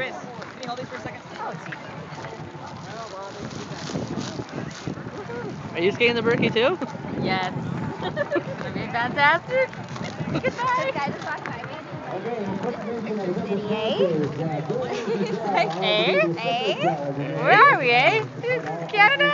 Chris, can you hold these for a second? Are you skating the Birkie too? Yes. That'd be fantastic. Goodbye. Hey. Hey. Where are we, eh? Canada?